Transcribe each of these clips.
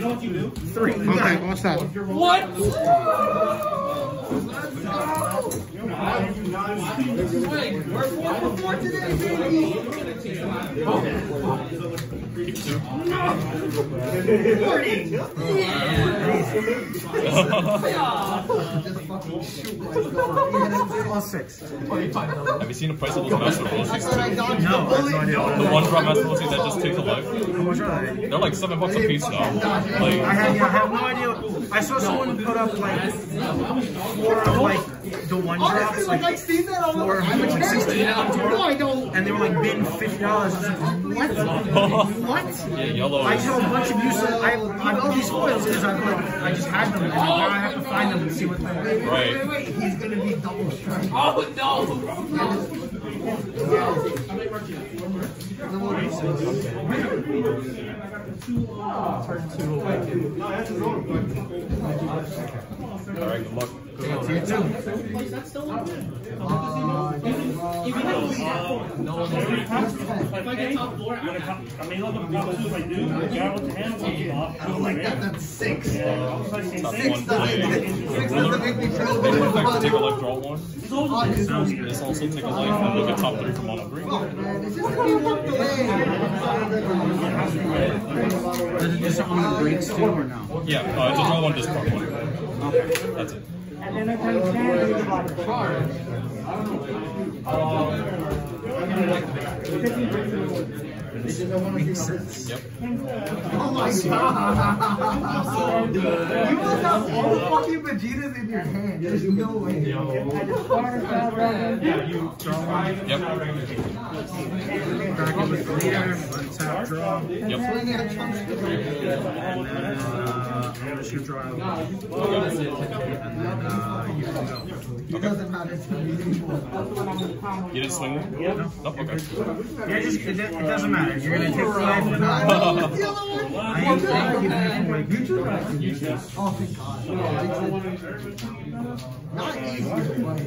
You know what you do? Three. Okay, what's that? What? Wait, we're four for four today, baby. Plus six. Have you seen the price of those Master Velocities? No, I have no idea. The that one drop Master Velocities that just take to life? How much are they? They're like seven bucks a piece now. Like, I have, yeah, I have no idea. I saw someone put up like four of like the one drops, like I've seen that all four, I'm like a sixteen champion. No, I don't. and they were like bidding fifty dollars. What? What? yeah, yellow I is. have a bunch of useless. I I know these oils because I like I just had them and now I have to find them and see what they. Right. Wait, wait, he's gonna be double strike. Oh no! Alright, good luck. If I get top I'm gonna. I mean, look, I'm top two if I do. Yeah, with the hands off. I don't like that. That's six. Yeah, so I say Top six. play. Six doesn't make me feel good. take a life draw one. It's always the Sounds good. This also take a life and look at top three from mono green. It's just gonna be walked away. Does it just on the breaks too or no? Yeah, uh, just draw one, discard one. Okay. That's it. Makes Yep. Oh my god. You must have all the fucking Vegetas in your hand. There's no way. Yep. Dragon with the leader, untap draw, Yep. Swing at chunks. and then uh, I'm just gonna draw. And then uh, you go. It doesn't matter to me anymore. You didn't swing one? Yep. Nope, okay. Yeah, just it, it doesn't matter. You're gonna take five and I I know what's the other one. I ain't keeping it from my future. Oh, thank God. Not easy, but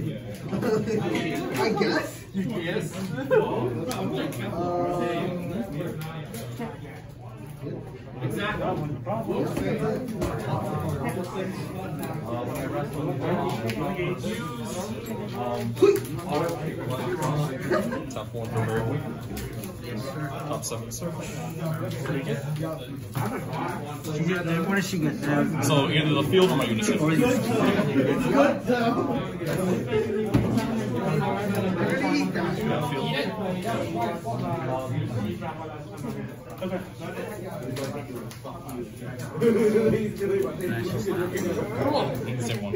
I guess. Yes. Top one for Barry. Top seven search. What does she get? Uh, So either the field or my unison. or the, I'm gonna eat that. Yeah, field. Same one.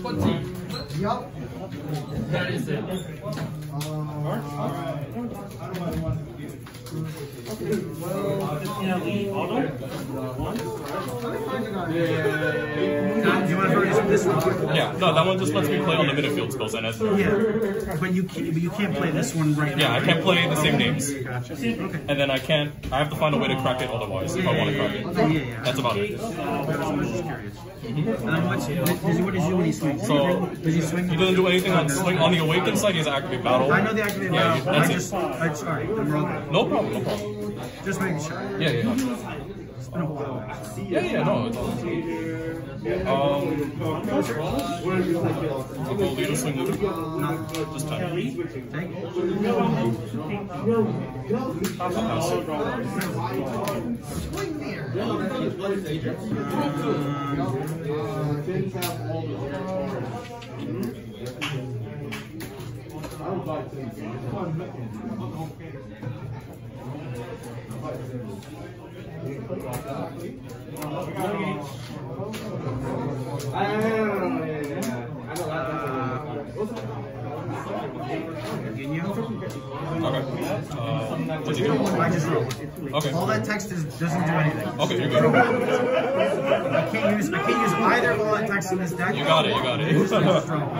Twenty. Yup. That is it. Yeah, lead auto. One. do you want to focus this one? Yeah, no, that one just lets me play unlimited field spells, and it's, Yeah, but you can't. But you can't play this one right yeah, now. I can't play the same names, Gotcha. Okay. and then I can't. I have to find a way to crack it otherwise if I want to crack it. Yeah, yeah. That's about it. I was. And um, what's does what does he do when he swings? So does he swing? he doesn't do anything on swing on the awakened side. He has activate battle. I know the activate Yeah, battle. I just, it. I just, all right, then we're all good. No problem. No problem. Just making sure. Yeah, yeah. yeah. It's been a while. Yeah, yeah, no. It's, um, I'll go leader swing leader. Just time. Thank you. Swing there. Continue. बाहर से एक प्रकार का Uh, what'd you do? I just wrote. Okay. All that text is doesn't do anything. Okay, you're good. I can't use I can't use either of all that text in this deck. You got it. You got it. It's just like strong.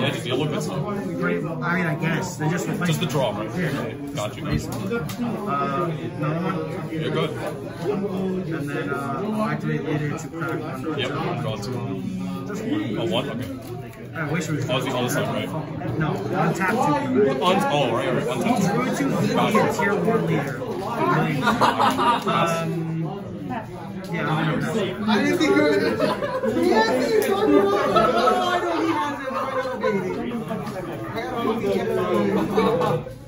yeah, just deal with it. Great. Well, I mean, I guess they just replaced. Just the draw, right? Yeah. Got you. Uh, one, You're good. and then uh, activate later to crack one. Yep. Draw two. Just one. Oh, one. Okay. I wish it was. Oh, it's the other side, right? No, untap two. Un- oh, right, right. Untap. Drew two, he be a tier one leader. Um, yeah, I'll do that. I didn't think you were gonna. Yes, he's talking about. Oh, I know he has it right up, baby. I gotta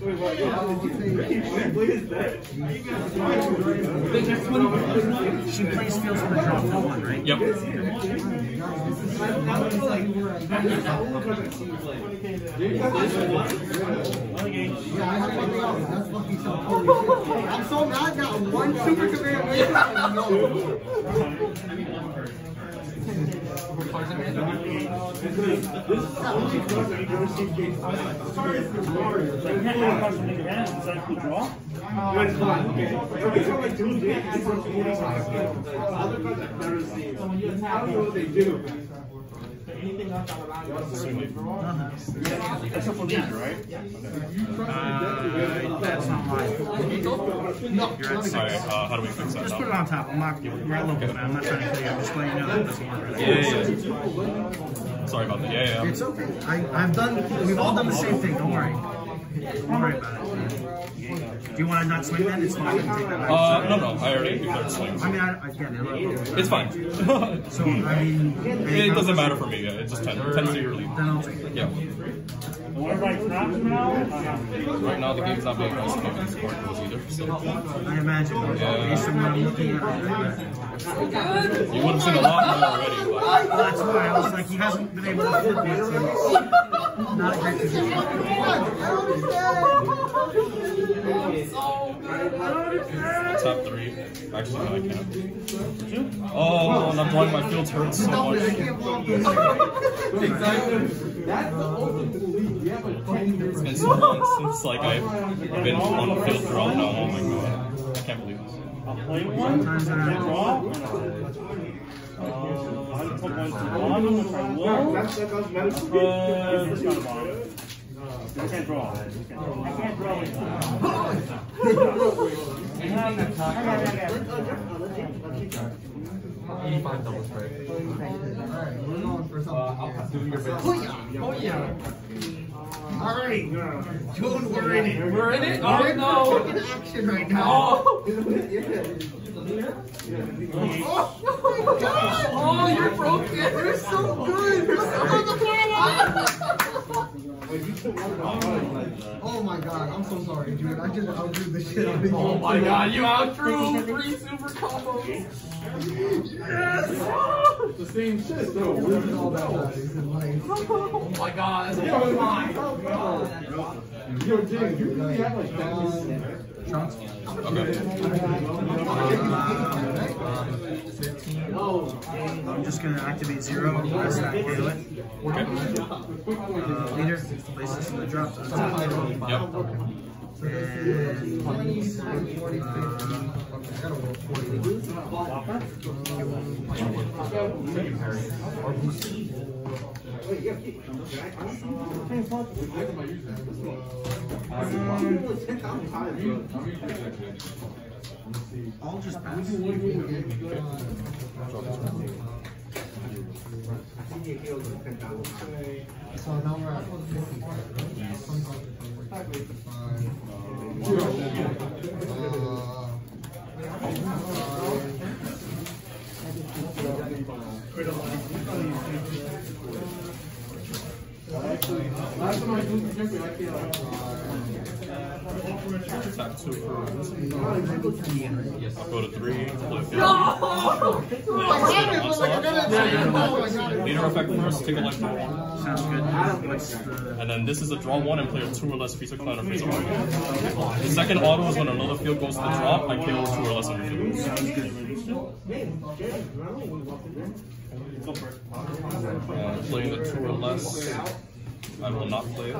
fucking get it out of She plays fields on the draw for one, right? Yep. I have to go. That's fucking so cool. I'm so mad that one super command You can't have custom make your hand, is that the draw? Except for these, right? Uh, that's not mine. You're at Sorry, six. uh, how do we fix that Just put it on top. I'm not. We're at local, man. I'm not trying to kill you. I'm just letting you know that it doesn't work right. Yeah, yeah, yeah. Sorry about that. Yeah, yeah. It's okay. I, I've done. We've all done the same thing. Don't worry. Don't worry about it. Do you want to not swing then? It's fine. Uh, no, no, I already declared swings. I mean, I, again, I love it. It's fine. So I mean, it doesn't matter for me. Yeah, it's just 10, 10 to your lead. Then I'll take it. Yeah. What about snaps now? Right now the game's not being nice to the scoring goes either. So I imagine. Yeah. Based on what I'm looking at. You would have seen a lot more already. But that's why I was like, he hasn't been able to flip yet. So not a great position. top three. Actually, no, I can't. Oh, and I'm drawing my fields hurt so much. It's been so long since like I've been on the field draw now. Oh my god, I can't believe this. I'll play one, Sometimes can't draw. Uh, I put one to bottom, which I will. Uh, this got a bottom. I can't draw. I can't draw. I draw. Eighty-five double strike. Alright, we're going for something. here. Oh yeah. Alright, All right, we're in it. We're in it. We're Oh in no. fucking action right now. Oh. Oh my god! Oh, you're broken. They're so good! They're so good! Oh my god, I'm so sorry, dude. I just outdrew the shit out of oh you. Oh my god, you outdrew three super combos. Yes! the same shit, though. This is all that matters in. Oh my oh god. Yo, Jay, you really have like Okay. I'm just gonna activate zero. Press that Halo it. Okay. Uh, leader, place this in the drop. To the top. Yep. And 20, 40, 50. Okay, I gotta roll 40. I'll just pass. So now we're at 55. 55. Attack two for I'll go to three. It. Leader effect first. Take a life draw one. Sounds good. The And then this is a draw one and play a two or less piece of clan or face of armor. The second auto is when another field goes to the drop, I kill two or less on your field. Uh, playing the two or less, I will not play it.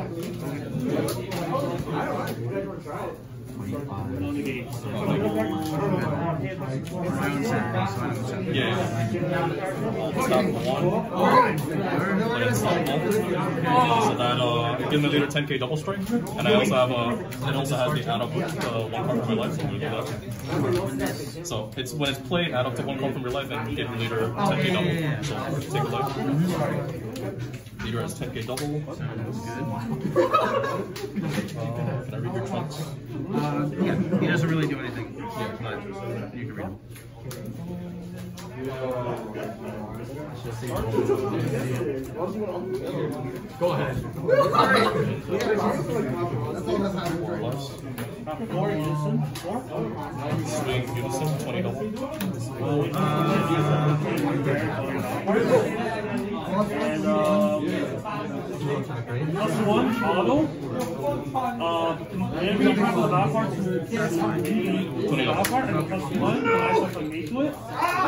Yeah. I'll stop one. Play a softball. So that uh, give the leader 10k double strike, and I also have a. It also has the add up with uh, one card for my life, so I'm do that. So it's when it's played, add up to one card from your life and get your leader 10k yeah, double. yeah, yeah. So take a look. Leader has 10k double. Uh, can I read your trunks? Uh, yeah, he doesn't really do anything. Yeah, but you can read him. Go ahead. That's all that's. Four less. Top four, unison, four. Swing unison 20 double. And, uh, plus one, auto. Uh, whenever you drop a dog card to the dog card, and plus one, and I stuff a mate to it,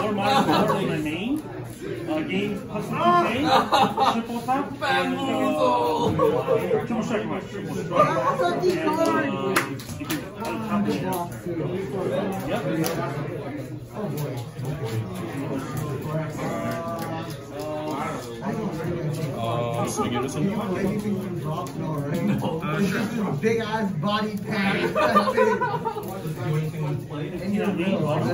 or minus four in my main. Uh, gain plus to main, triple triple strike match, triple strike. And, uh, you can, tap it. Yep. Uh, swing unison. Big ass body pack. You know, me, also.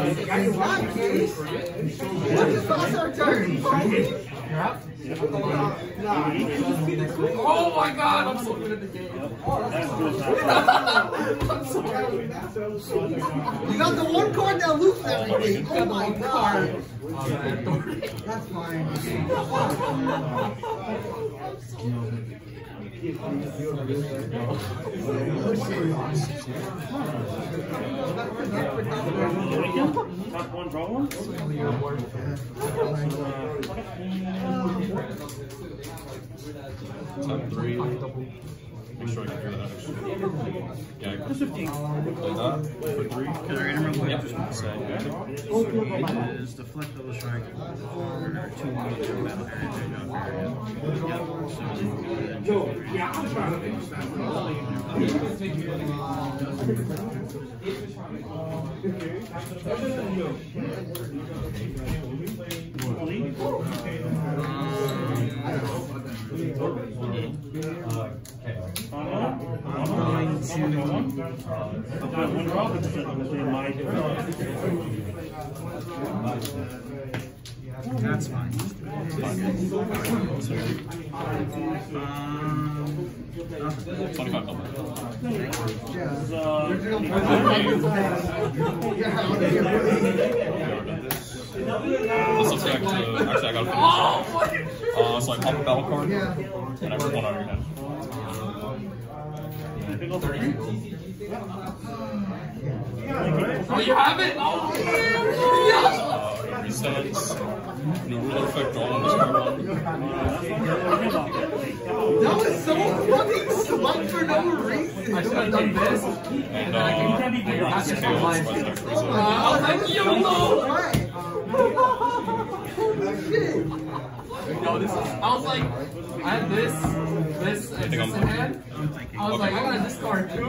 In that case, let's just pass our turn. Oh my god, I'm so good at the game. You got the one card that loops everything. Oh my god. That's fine. Top one, one. Top three. Make sure I can hear that. Yeah, I can play that. For three. Can I read him real quick? Yeah. So, It is deflect double strike for two one two battle area, change up uh, area. Yep. So, Going to. One draw, but this is my. That's fine. 25 double. Is, This looks back to. Actually, I got to finish. Uh, so I pop a battle card, and I put one out of your hand. Pick up three. Oh, you have it? Oh, yes! Uh, resets. No ruler effect, draw one. That was so fucking smart for no reason. I should have done this. And uh, this KO special next Oh reset. my god, that was you so know. right. Shit. No, this is, I was like, I had this, this, and this in hand. I was like, I gotta discard two. I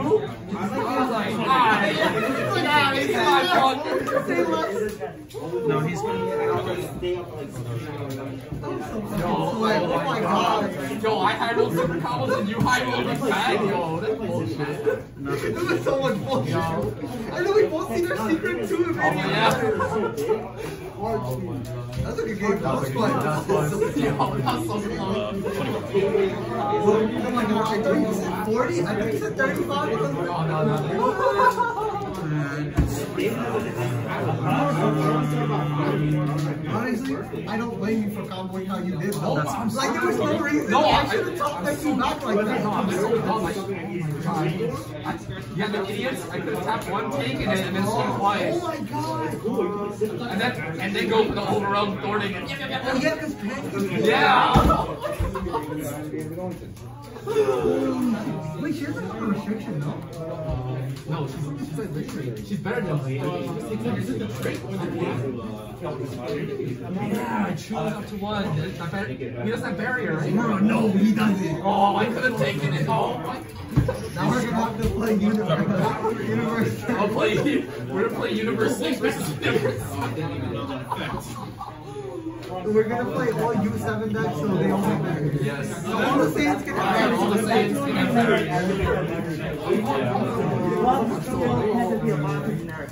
was like, ah, yeah, it's my fault. Say less. No, he's good. Like, oh my god. Yo, I had those super combos and you hide all the bag. Yo, that's bullshit. This was so much bullshit. I know we both seen our secret too, Oh, man. yeah. That's a good game. That was fun. Yo, that's so fun. 21. Oh my god, I thought you said 40. I think you said 35. Honestly, I don't blame you for comboing how you did though. That's- Like there was no reason. No, I should have talked that you back like that. No, I'm so dumb. Like, yeah, the idiots. I could have tapped one, taken it, and then stayed Oh quiet, Oh my god. and then and then go for the overwhelmed thwarting. And Oh yeah, because Peggy. yeah. Wait, she have a restriction though. No, she's, better than me. Yeah, I chose up to one. Not bar- He doesn't have barrier, right? No, he doesn't. Oh, I could have taken it. Oh, my. Now we're gonna have to play universe. universe. I'll play. We're gonna play Universe 6 versus Universe. We're gonna play all U7 decks so they have barriers. Yes. So all the Saiyans can have all the. Saiyans can have barriers. Yeah.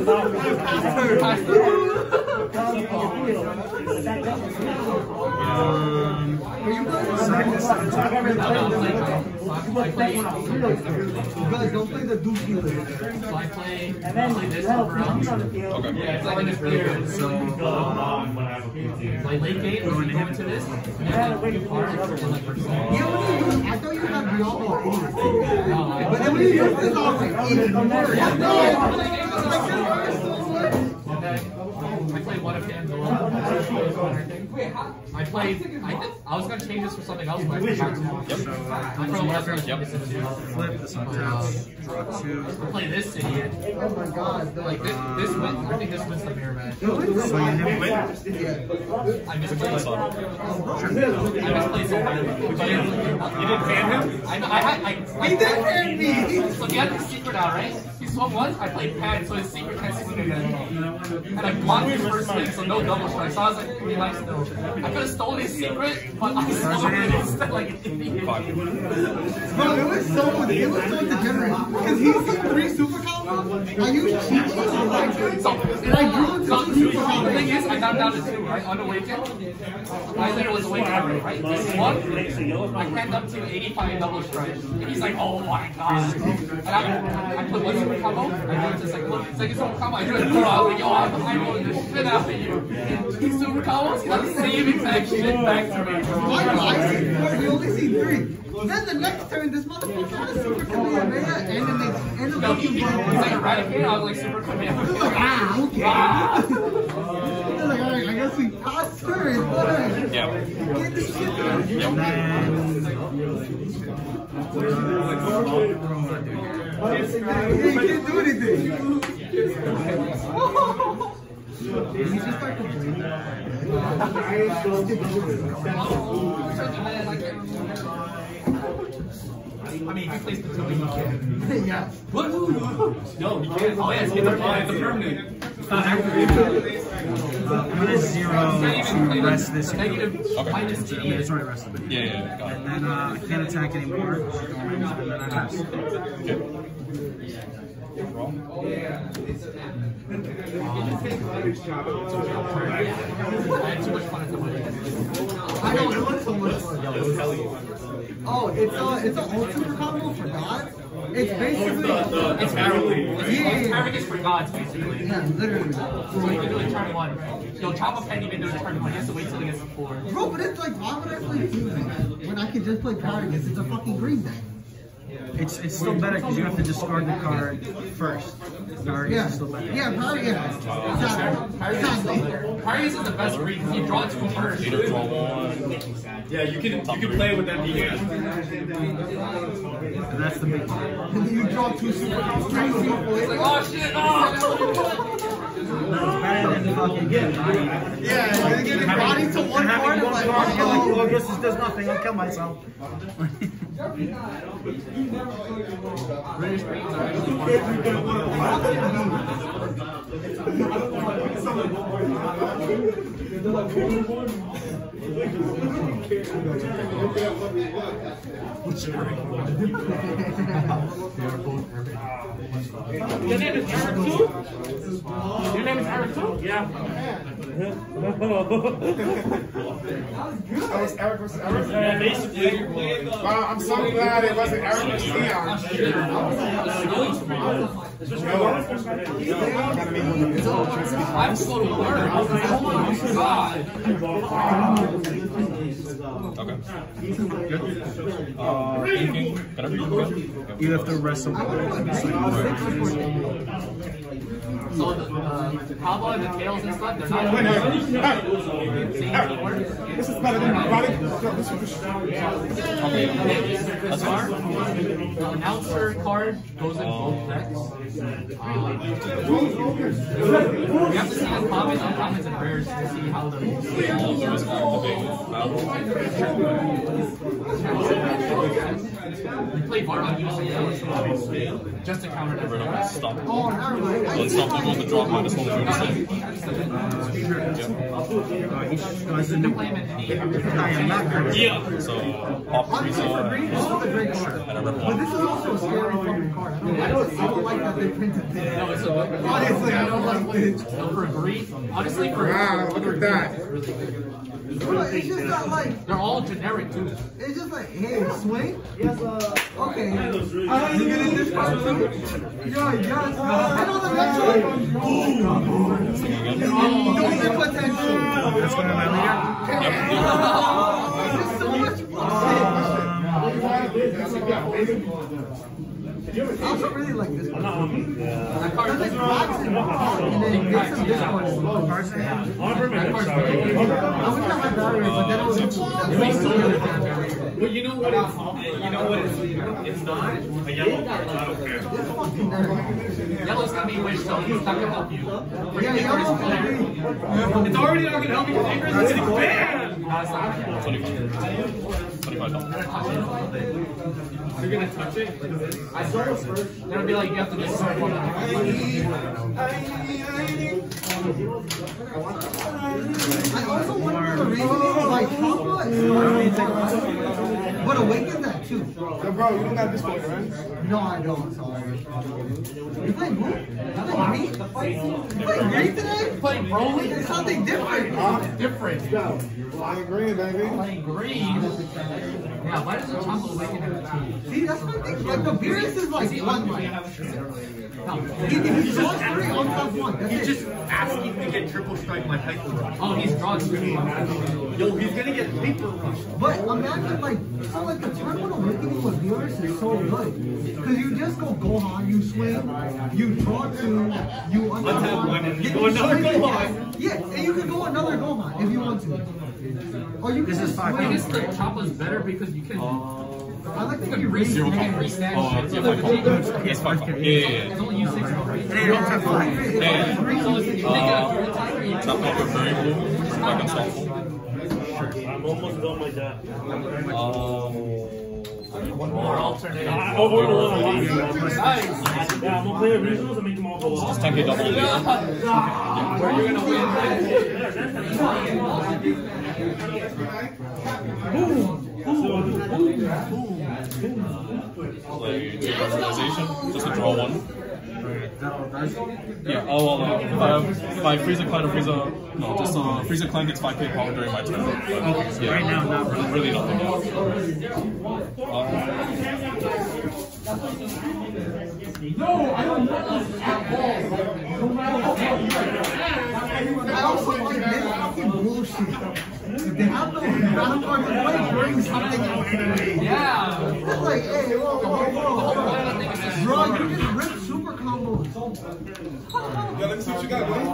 Guys, don't play the dookie list. So I play, I play this round. Okay. It's like I just so play late game, we go into this, and then like, you card for like percent. You know what you use? I thought you had Diablo 80. No, But then when you use this, I was like, 80. Yeah, no, like, good. And then I play one of Pandora. I played. I, th- I was gonna change this for something else, but I forgot to. So uh, I probably was gonna change this flip this on top, draw two. Play this idiot. Oh my god. Like this, this win. I think this wins the mirror match. So you hit win. I misplayed. I misplayed so badly. You didn't fan him? I. I had. I. I He did fan me. So he had his secret out, right? He swung once, I played pad, so his secret can't swing again. And I blocked his first swing, so no double strike. So I was like, pretty nice still. I could have stolen his secret, but I stole it instead like an idiot. Bro, it was so, it was so degenerate. Because he seen three super combos. I used cheat sheets to like three. So, And I drew so, into two super the thing is, I got down to two, right? Unawakened. I said was awakened already, right? This one, I cranked up to 85 double strike. And he's like, oh my god. And I, I put one super combo, I drew it to second, second super combo, I drew it to. I was like, yo, I'm eyeballing the shit out of you. Two super combos, he got the same exact shit back to me. Why do see? You only see three. Then the next turn, this motherfucker has super Kamehameha and an ex- and No, he, he, he's like eradicated, I was like super He's like, ah, okay. He's like, alright, I guess we passed. Fine. Yeah. Get this shit done. Yeah, you can't do anything. Did he just start complaining? I mean, he plays the two, he can. yeah. What? No, he can't. Oh, yeah, it's in the it's a permanent. It's not activated. Minus zero to rest this. Negative Okay. minus Yeah, 88. it's already rested. Yeah, yeah, got. And then uh, I can't attack anymore. And then I pass. I had too much fun at the wedding. I know, it was so much fun. Oh, it's a, it's an old super combo for God. It's basically, It's Arrow. Yeah, yeah, yeah. Arrow is for gods, basically. yeah, literally. So you can do it turn one. Yo, Chopper can't even do it turn one. He has to wait till he gets to four. Bro, but it's like, why would I play Fusion when I could just play Paragus? It's a fucking green deck. It's it's still better because you have to discard the card first. Guard Yeah, is still better. yeah, Paragus. Exactly. Exactly. Arius is the best breed because you draw two first. Leader draw one. Yeah, you can you can play with them again. And that's the big thing. You draw two super combos. It's like, oh shit, oh! It's better than fucking getting bodied. Yeah, and then getting body to one And card having is one like, card, you're like, oh. well, I guess this does nothing. I'll kill myself. British breeds are actually one Your name is Eric too? Your name is Eric too? Yeah. That was Eric versus Eric. Yeah, basically. Wow, I'm so glad it wasn't Eric versus Leon. I have to go to work. Oh my god. Okay. Good. Uh, thinking. Whatever you good. You have to wrestle. So the uh, Cowboy and the tails and stuff, they're not Wait, Eric. Eric. This is better than body. This is As far the announcer card goes in both decks. Um, we have to see the commons, uncommons, and rares to see how the Also, it's activated. Battle. They play using yellow just to counter that. Rid of stop. Never mind. I So unstoppable to drop minus one through the. Yeah. So pop I'm Frieza super green. This is a great card. and a red But this is also a scary fucking card. I don't, like that they printed this. No, it's a Honestly, I don't like. No, for green, honestly, for look at that. But It's just not like, they're all generic too. it's just like, hey, swing? Yes, uh, okay. You getting this card too? Yeah, yes. I know the next one. Don't see potential. That's one of my There's so much bullshit. I also really like this one. That card Because is it blocks and and then oh. makes them this one. Oh, that card's very I wish I had batteries, but then it would be Well, you know what it's, you know what it's, it's not? A yellow card. I don't care. It's fucking nerd. Yellow's gonna be wish, so it's not gonna help you. Yeah, yellow can be. It's already not gonna help you. Because Ingra's getting banned. Uh, 25. 25. You're gonna touch it. I swear, it'll be like you have to just sort one out. I also wonder the reason like Papa is But Awaken that too. Yo, bro, you don't got this point, right? No, I don't, sorry. You playing blue? You playing green? You playing green today? Playing Broly It's something different. is different. Flying green, baby. Playing green. Yeah, why does the Chombo awaken at two? See, that's my thing. Like, the Beerus is like one light. He, he draws three on top one. That's He's it. just asking to get triple strike my Hyper Rush. Oh, he's drawn two. Yo, he's gonna get Hyper Rush. But imagine like, so like the turn one awakening with Beerus is so good. Because you just go Gohan, you swing, you draw two, you Untap one, and you go another Gohan. again. Yeah, and you can go another Gohan if you want to. Or you can just I swing. guess the Chombo's better because you can. I like You that can you raise you your can hand. restand Oh, shit. yeah, So five, the five. thing- Yes, five, five. Yeah, yeah, It's only use six over. They don't have five. So if you take a full timer, you Tap off with Berryblue. Like unstoppable. I'm almost done like that. Um, one more alternate. I uh, over oh, one a lot. Nice. Yeah, I'm gonna play regionals and make them all go off. just 10k double later. Where you're gonna win. Play two card realization. Just to draw one. Yeah, oh well, uh, if I have, if I freeze a clan or freeze a, no, just uh, freeze a clan gets 5k power during my turn. Okay, so Yeah. right now, not really. Really nothing, yeah. Uh, No, I don't want this at all. No matter what. I also like this fucking bullshit. They have no battle card to play bring something else. Yeah. It's like, hey, whoa, whoa, whoa. I think it's just Bro, you just rip super combos. Yo, let me see what you got, buddy.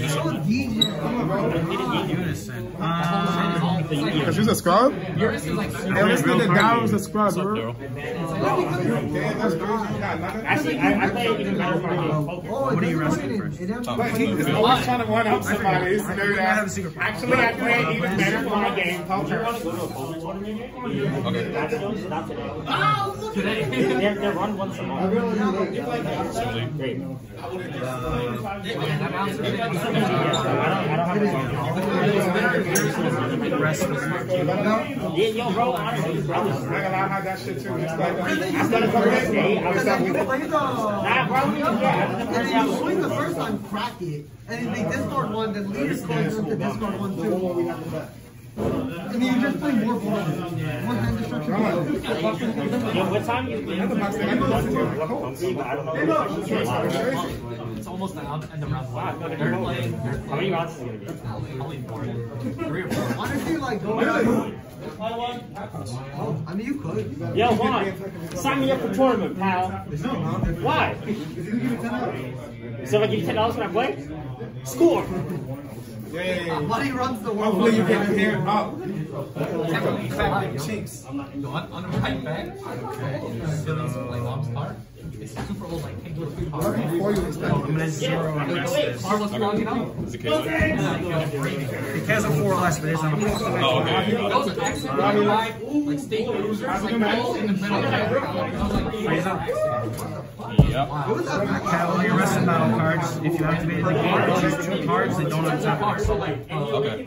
That's so DJ. Unison. Um, Because she's a scrub? Yours is like super. Hey, this nigga Dow is a scrub, bro. Daryl. Damn, that's crazy. You got nothing? Actually, I, I play even better for my game. Oh, What are you it wrestling doesn't for? It But he always trying to one up somebody. It's I have a secret. Actually, I play even better for my game. Talk. Okay. Not today. Today. They're, they're run once a month. Great. Yo, bro. I ain't gonna lie, that shit too. Was you swing the first time, crack it, and then they discard one, then leaders them to discard one too. And then you just play more balls. More hand destruction. Yo, what time you leave? That's my thing. I know that's too. I don't know. It's almost the end of round one. They're playing. How many rounds is it gonna be? playing only four. Three or four. Honestly, like, go I mean, you could. Yo, Juan, sign me up for tournament, pal. Why? So if I give you ten dollars when I play, score. Yay. Buddy runs the world. Hopefully you get your hair up. cheeks. On, on the right back. Feeling some like mom's car. It's super old, like King Little Power. Before you expect I'm gonna zero on the rest this. Car looks long enough. Is it It has a four or less, but it is on a four. Oh, okay. Oh, Those are excellent. Like, like state users, like all in the middle of the I Raise up. Yep. Have all your rest of battle cards. If you activate the game, choose two cards that don't untap. so like, uh, Okay.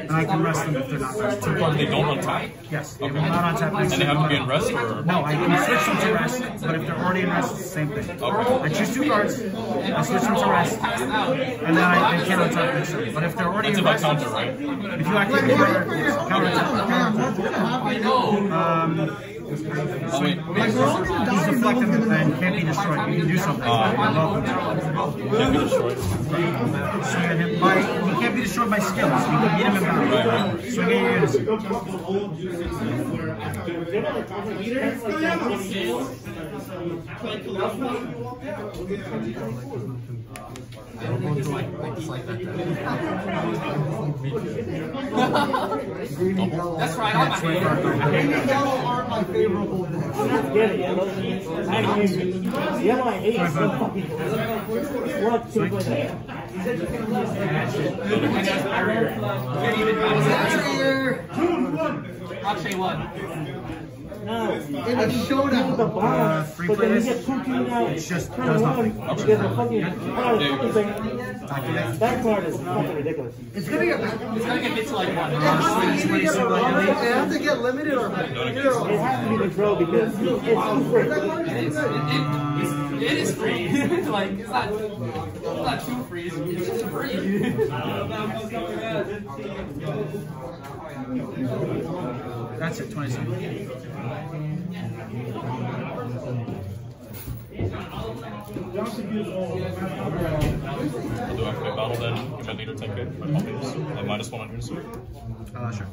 And I can rest them if they're not rest. Two cards they don't untap? Yes, they will not untap And they have to be in rest or? No, I can switch them to rest, but if they're already in rest, it's the same thing. I choose two cards, I switch them to rest, and then I, I can't untap next turn. But if they're already That's in if I rest, counter, right? if you activate the card, counter attack, counter attack. I know. Oh, wait. he's deflected and can't be destroyed. You can do something. Uh. Can't be destroyed. Swing him by, he can't be destroyed by skills. You can beat him in battle. Swing at your That's right, I'm Green yellow aren't my favorable decks. Yellow and eight is so fucking What? Two play that. Can't even Akshay won. No. In a showdown. Uh, free But then you get two team out. It's just turn does one, nothing. You get the fucking card is fucking thing. That card is fucking ridiculous. It's gonna get. It's gonna get hit to like It one. has to get limited, it has to get limited or. It has to be the draw because it's too free. It's, it, it, it is free. like, it's not, it's not too free, it's, it's just free. That's it, 27. I'll do activate battle then. Give my leader 10k. My copies. And minus one on units. Uh, sure.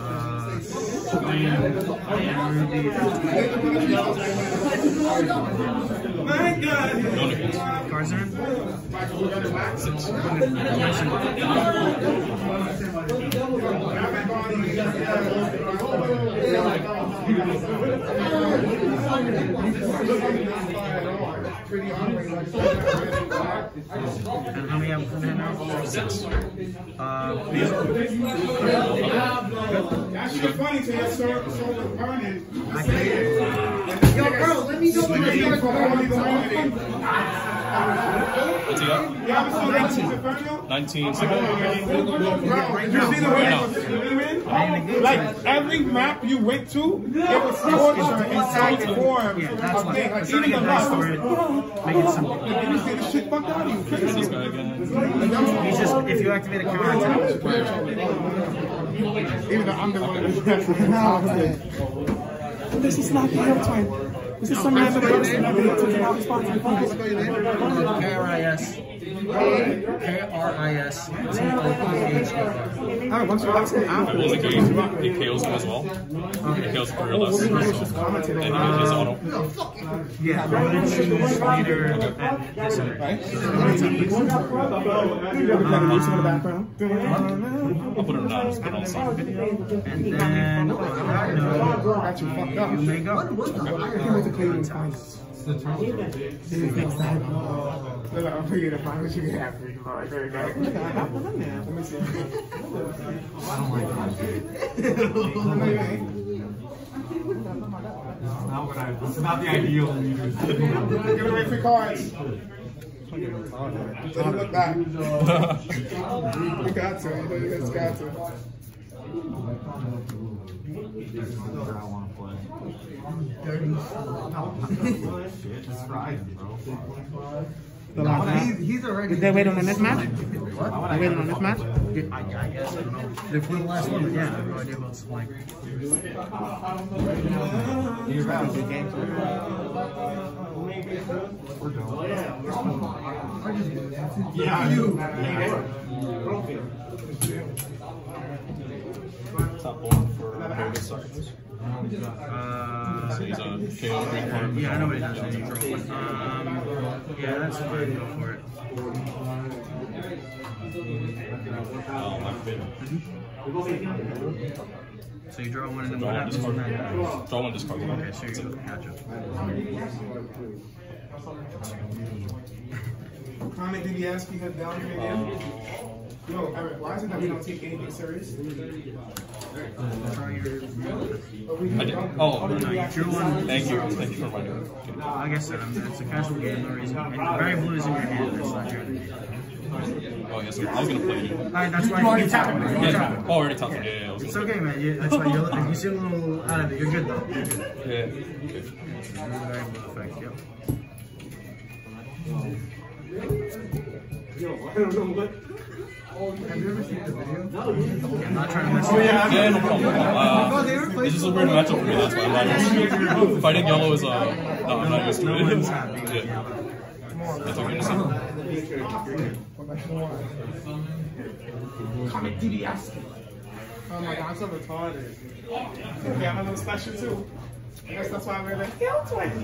Uh, No negates. cards are in. Six. And how many have from hand now? Six. Uh, Basil. That's funny to your soul, soul is burning. Yo, bro, let me know when Sleeping it for starts. only. What's he got? You ever saw that Inferno? 19 second. Bro, you see the way it? Like every map you went to, it was torture inside the form. Yeah, that's why. It's trying even get the nice map. Make it simple. You see the shit fucked out of you. This guy again? He's just, if you activate a counter attack, Even though I'm the one who's that's This is not the time. This is some random person that didn't take out responsibility. K-R-I-S. K-R-I-S. Alright, once asking after. Game. It KOs him as well. It KOs three or less. And he his auto. Yeah, choose leader and this one. in the background. I'll put it on just put it on the side. And then, on that note, you fucked up. you may go. He went to Cleveland finals. They're like, I'll figure the finals you can have for you. Alright, there you go. Let me see. It's not the ideal leaders. Give away free cards. Just look back. You got to. You know you just got to. He's, he's already. Did they wait on the next match? What? They waited on this match? I, guess, I don't know. For the last one, yeah, I have no idea about Splank. Yeah, you. Top one for Vegas Suckers. He's yeah, I know what he does. I need to throw one. Um, yeah, that's fine. Go for it. I'll activate him. So you draw one and then Draw what happens when that? Draw one, discard one. Okay, so you gotcha. Comment, did he ask you had value again? Yo, Eric, why is it that we don't take anything serious? I. Oh, No, drew one. thank you. Thank you for reminding me. Like I said, I'm, it's a casual game. Berryblue is in your hand. It's not your. Oh, yes, I was gonna play you. Alright, that's why you tap it. You tap Yeah. it. Oh, already tapped it. Yeah, yeah, I was It's okay, man. You, that's why you're. You seem a little out of it, you're good though. Yeah. Okay. Berryblue effect. Yep. Have you ever seen the video? I'm not trying to mess you up. Yeah, no problem. Uh, they it's just a weird matchup for me. That's why I'm not used to it. Fighting yellow is uh, no, I'm not used to it. yeah. That's okay. Just, Comment, did he ask you? Oh my god, I'm so retarded. Yeah, I'm a little special too. I guess that's why we're like, hell 20.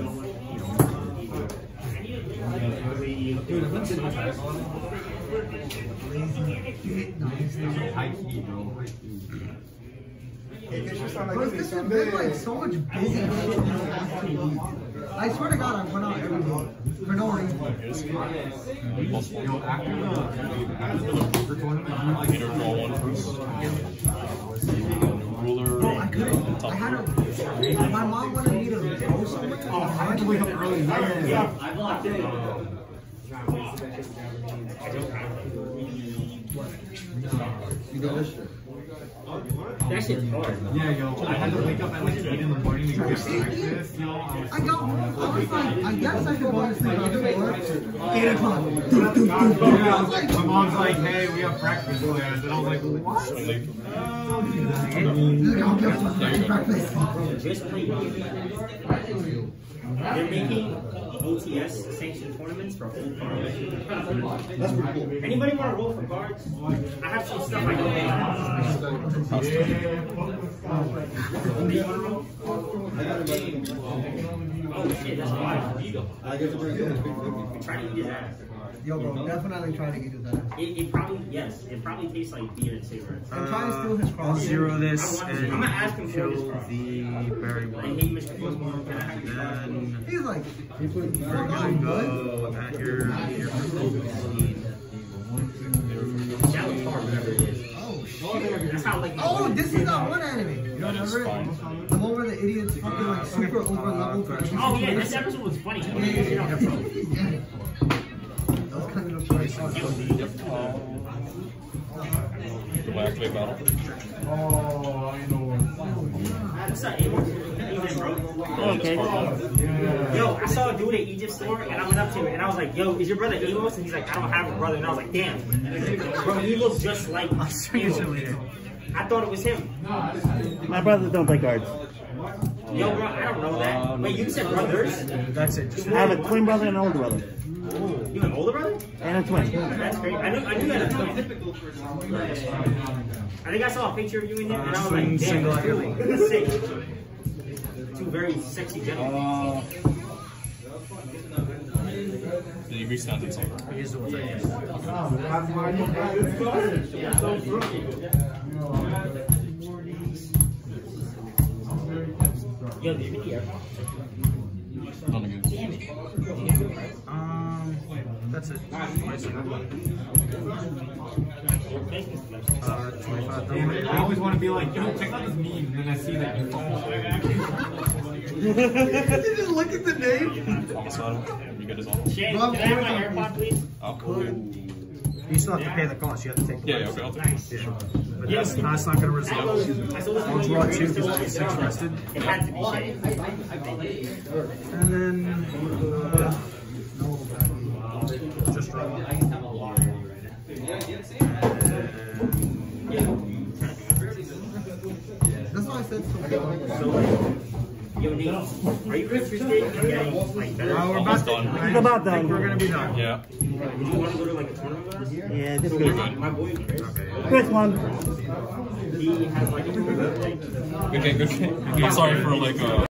It just sound like Bro, this has been like so much busy shit these last two weeks. I swear to God, I went out every for no reason. Yo, after the, after the poker tournament, Peter, draw one first. Ruler. I couldn't. I had a. My mom wanted me to. Oh, I had to wake up early. Yeah. That shit's hard. Yeah, yo, I had to wake up at like 8 in the morning to get breakfast, yo. I I got home. I was like, I guess I could go to sleep after work. Eight o'clock. Yeah, my mom's like, hey, we have breakfast plans. And I was like, what? I'll get breakfast. They're making OTS sanctioned tournaments for full cards. That's pretty cool. Anybody want to roll for cards? I have some stuff I know. You want to roll? Oh shit, that's why. Try to eat his ass. Yo, bro, mm-hmm. definitely try to get his ass. It, it probably, yes, it probably tastes like beer and cigarettes. I'm trying to steal his I'll zero this I'm gonna ask him for kill his cross. the berry I one. hate Mr. Football. Can I have his cross? He's like, we're gonna go at your your That was hard, whatever it is. oh shit. That's how like. Oh, this is that one anime. You remember it? The one where the idiots fucking like uh, super over level uh, for Oh yeah, this episode was funny. Yeah, yeah, yeah, of the place. Yep. Do battle? Oh, I know. What's up, Amos? Evening, bro. Okay. Yo, I saw a dude at Egypt store, and I went up to him, and I was like, "Yo, is your brother Amos?" And he's like, "I don't have a brother." And I was like, "Damn, bro, he looks just like Amos." I thought it was him. My brothers don't play cards. Yo, bro, I don't know that. Wait, you said brothers? That's it. I have a twin brother and an older brother. You have an older brother? And a twin. That's great. I knew, I knew that. I think I saw a picture of you in there, and I was like, "Damn, single-handedly. sick." Two very sexy gentlemen. Did you restand it somewhere? here's the one I use. Yo, did you get the AirPods? None again. Um, that's it. Twice Uh, 25 Damn it, I always want to be like, yo, check out this meme. And then I see that you you just look at the name. Homicidal. You get his own. Shay, Well, can I have my we're- AirPod, please? Oh, cool. You still have to pay the cost. You have to take the Yeah, yeah, okay, I'll take Nice. Yeah. But that's, that's not going to I result. saw I'll draw two because I was six rested. It had to be Shay. And then. Uh, just draw one. That's why I said so. So, Are you interested in getting, like, better? Uh, we're about Almost to, done. About think done. We're going to be done. Yeah. Would you want to go to, like, a tournament with us? Yeah, this You're good. good. My boy Chris, Chris one. he has, like, a Good game, good game. I'm sorry for like uh